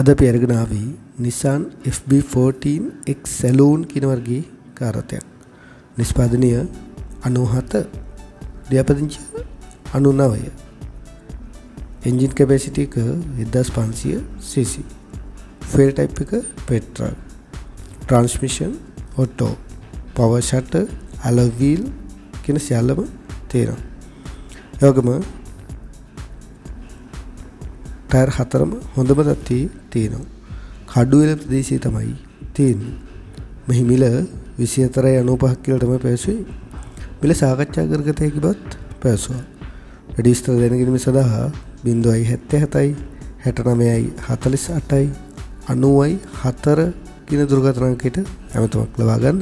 අද අපි අරගෙන ආවේ Nissan FB14X Saloon කියන වර්ගයේ කාර් රථයක්. නිෂ්පාදනය 97 ලියාපදිංචිය 99. එන්ජින් කැපැසිටි එක 1500 cc. ෆෙල් ටයිප් එක petrol. Transmission auto. Power shutter, alloy wheel කියන සියල්ලම තියෙනවා. ඒ වගේම ටයර් හතරම හොඳම තත්ත්වයේ තියෙනවා. කඩුවෙල ප්‍රදේශයේ තමයි තියෙන්නේ. මෙහි මිල 24.95ක් කියලා තමයි පැවසුවේ. මිල සාකච්ඡා කරගත හැකි බවත් පැවසුවා. වැඩි විස්තර දැනගැනීම සඳහා 077යි 69යි 48යි 90යි 4 කියන දුරකථන අංකයට ඇමතුමක් ලබා ගන්න.